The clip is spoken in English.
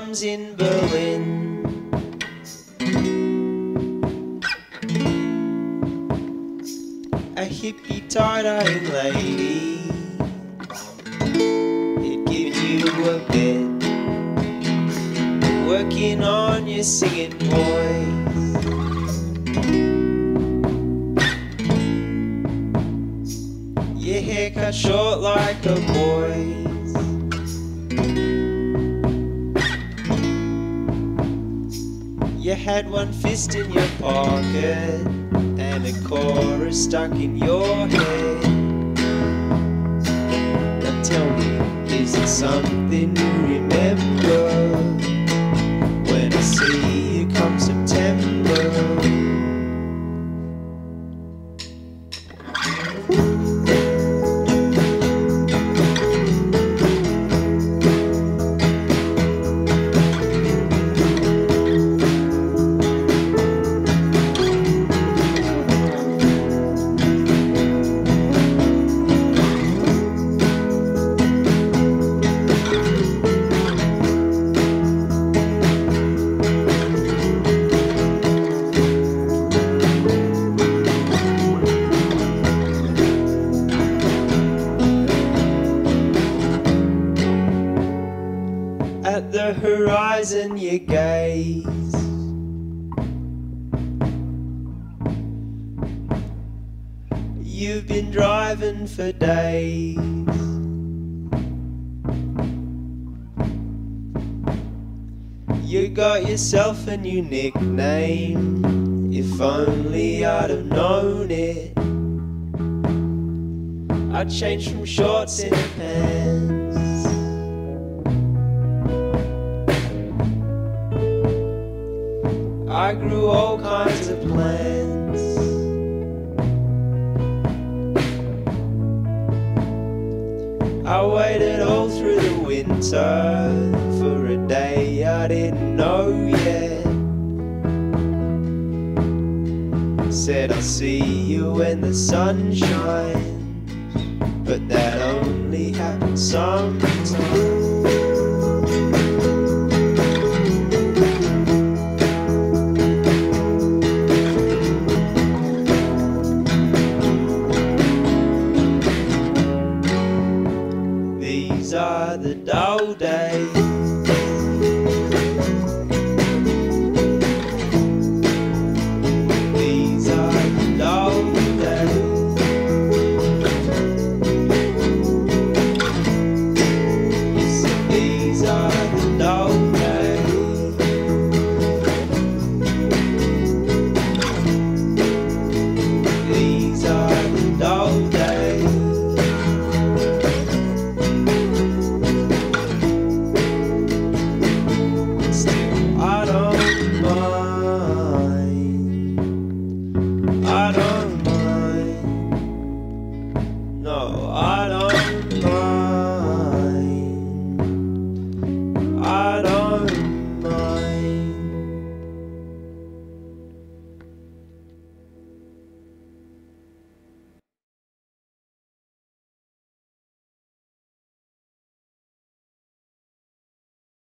drums in Berlin. A hippie tie-dyeing lady It gives you a bit working on your singing voice. Your hair cut short like a boy's. Had one fist in your pocket and a chorus stuck in your head. Now tell me, is it something you remember At the horizon you gaze. You've been driving for days. You got yourself a new nickname. If only I'd have known it. I changed from shorts into pants. I grew all kinds of plants. I waited all through the winter for a day I didn't know yet. Said I'll see you when the sun shines, but that only happens sometimes. The dull days.